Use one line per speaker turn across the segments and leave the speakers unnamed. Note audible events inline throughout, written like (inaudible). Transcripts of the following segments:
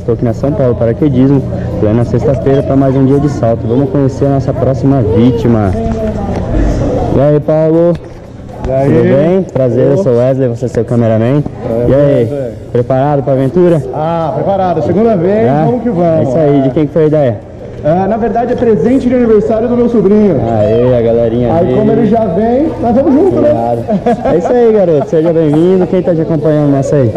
estou aqui na São Paulo Paraquedismo, plena sexta-feira para mais um dia de salto. Vamos conhecer a nossa próxima vítima. E aí, Paulo?
E aí?
Tudo bem? Prazer, eu sou o Wesley, você é seu cameraman. e aí,
Wesley.
preparado para a aventura?
Ah, preparado. Segunda vez,
É?
vamos que
É
vamos.
isso aí, de quem que foi a ideia?
Ah, na verdade é presente de aniversário do meu sobrinho.
Aê, a galerinha
Aí como ele já vem, nós vamos junto, né?
É isso aí, garoto. Seja bem-vindo. Quem tá te acompanhando nessa aí?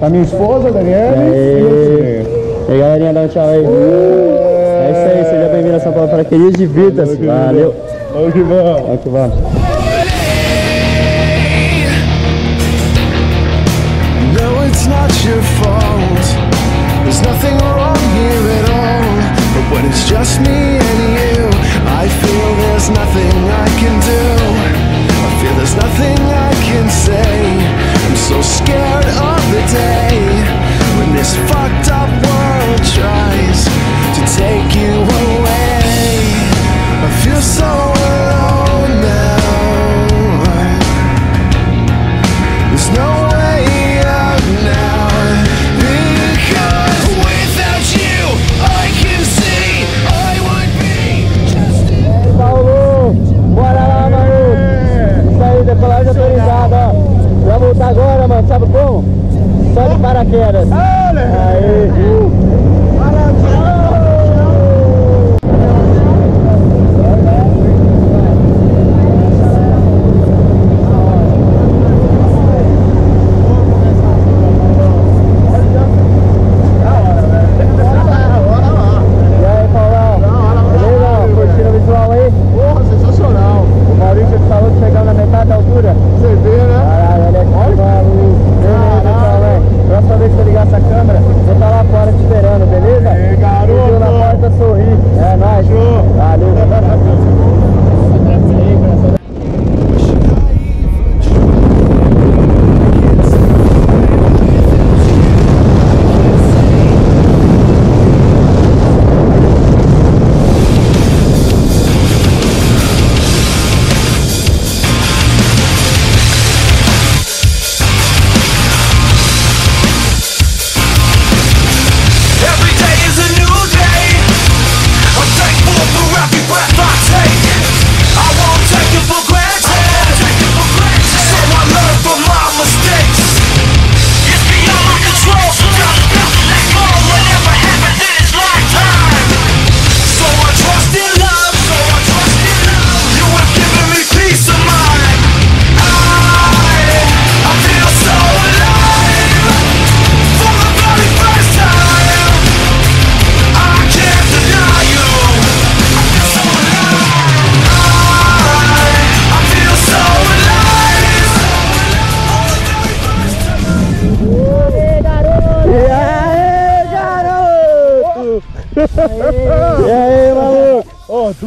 A minha esposa, Daniela, e.
E aí, galerinha, dá um tchau aí. É isso aí, seja bem-vindo a São Paulo Paraquedismo. Divirta-se. Valeu.
Vamos que vamos.
Vamos que vamos.
No, it's not your fault. There's nothing when it's just me and you, I feel there's nothing I can do. I feel there's nothing I can say. I'm so scared of the day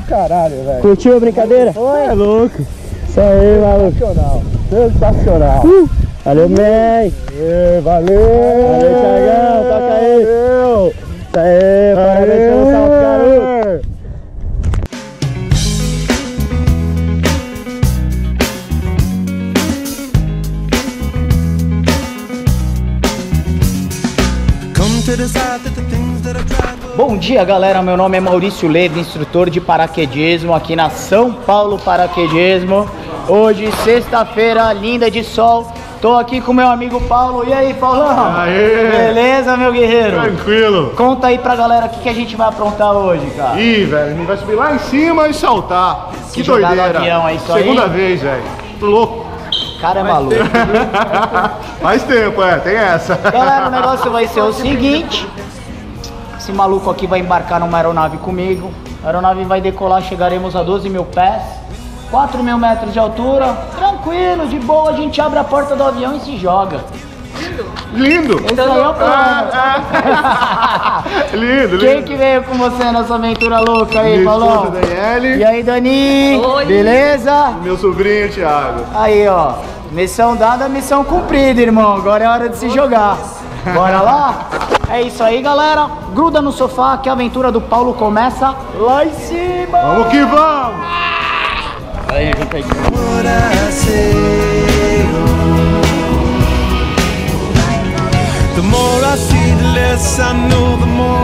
caralho,
velho.
Curtiu a brincadeira?
É louco.
Isso aí, maluco.
Sensacional. Sensacional.
Valeu, man.
Valeu.
Valeu, Thiagão.
Bom dia, galera. Meu nome é Maurício Ledo, instrutor de paraquedismo aqui na São Paulo Paraquedismo. Hoje, sexta-feira, linda de sol. Tô aqui com meu amigo Paulo. E aí, Paulão?
Aê.
Beleza, meu guerreiro?
Tranquilo.
Conta aí pra galera o que, que a gente vai aprontar hoje, cara.
Ih, velho, a gente vai subir lá em cima e saltar. Que
jogar no
doideira.
avião, é isso aí?
Segunda vez, velho. Tô louco.
Cara é maluco. (laughs)
Faz tempo, é, tem essa.
Galera, o negócio vai ser o (laughs) seguinte: esse maluco aqui vai embarcar numa aeronave comigo. A aeronave vai decolar, chegaremos a 12 mil pés, 4 mil metros de altura. Tranquilo, de boa, a gente abre a porta do avião e se joga.
Lindo.
Esse aí é o plano.
É, é. lindo,
Quem
lindo.
que veio com você nessa aventura louca aí,
Minha
Paulão?
Daniele
E aí, Dani? Beleza?
meu sobrinho Thiago.
Aí, ó. Missão dada, missão cumprida, irmão. Agora é hora de se jogar. Bora lá? É isso aí, galera. Gruda no sofá que a aventura do Paulo começa lá em cima.
Vamos que vamos!
Aí, junta aí.
The more I see, the less I know, the more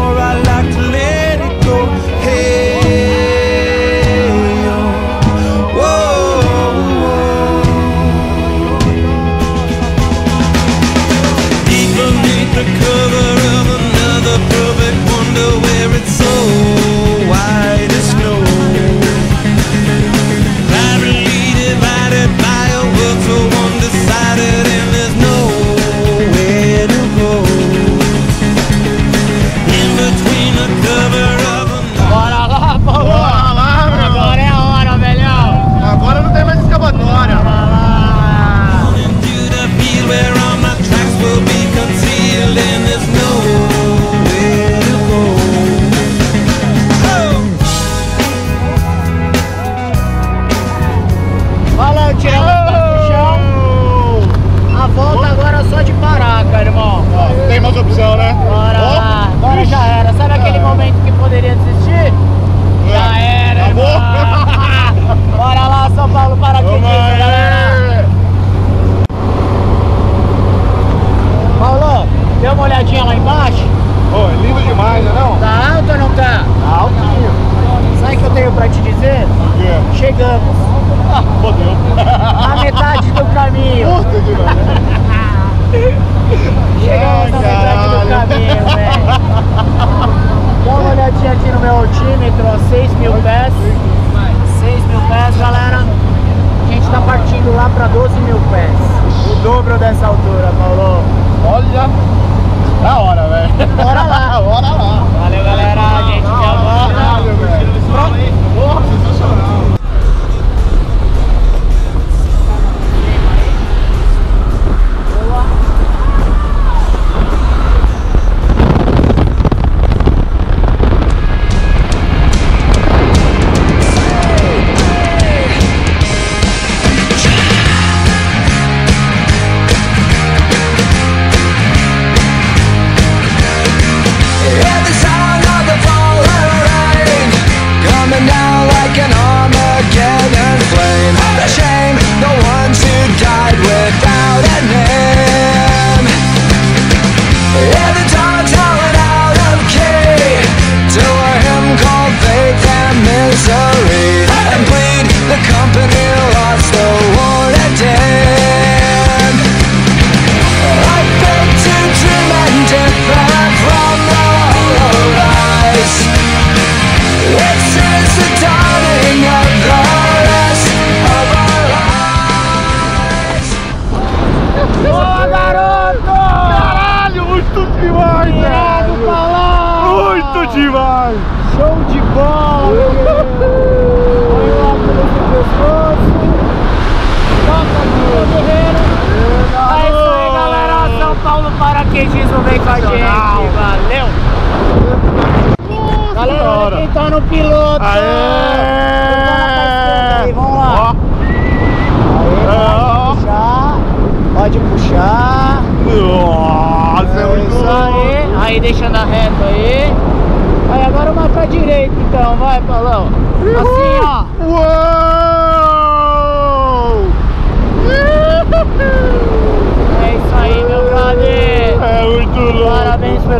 Chegamos.
Ah, fodeu.
Na metade do caminho.
Puta de
Chegamos Ai, na metade do caminho, velho. Dá uma olhadinha aqui no meu altímetro, ó, 6 mil pés. 6 mil pés, galera. A gente tá partindo lá pra 12 mil pés. O dobro dessa altura, Paulo.
Olha. Da hora, velho.
Bora lá. (laughs)
Bora lá.
Valeu, galera. A gente já volta. Pronto.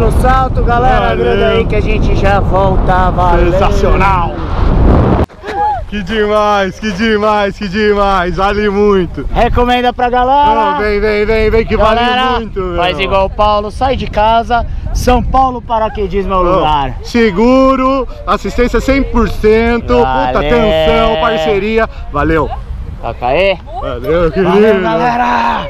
pelo salto, galera. Aí que a gente já volta. Valeu.
Sensacional! Que demais, que demais, que demais, vale muito.
Recomenda pra galera.
Não, vem, vem, vem, vem que
galera,
vale muito. Meu.
Faz igual o Paulo, sai de casa. São Paulo paraquedismo é o lugar.
Seguro, assistência 100%,
Valeu.
puta atenção, parceria. Valeu.
Toca aí.
Valeu, querido.
Valeu, galera.